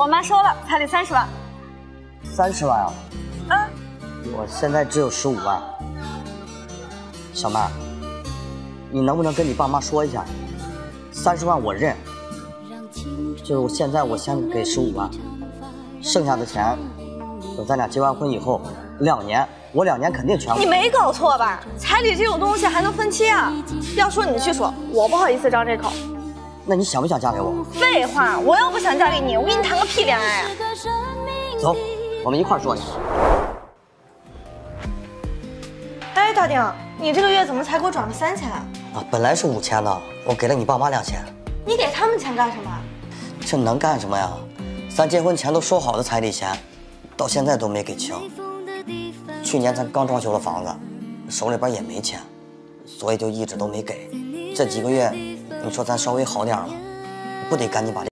我妈说了，彩礼三十万。三十万啊？嗯，我现在只有十五万。小妹，你能不能跟你爸妈说一下，三十万我认，就是现在我先给十五万，剩下的钱等咱俩结完婚以后，两年我两年肯定全。你没搞错吧？彩礼这种东西还能分期啊？要说你去说，我不好意思张这口。那你想不想嫁给我？废话，我又不想嫁给你，我跟你谈个屁恋爱啊！走，我们一块儿说去。哎，大丁，你这个月怎么才给我转了三千啊？啊，本来是五千呢，我给了你爸妈两千。你给他们钱干什么？这能干什么呀？咱结婚前都说好的彩礼钱，到现在都没给清。去年咱刚装修了房子，手里边也没钱，所以就一直都没给。这几个月，你说咱稍微好点了，不得赶紧把这。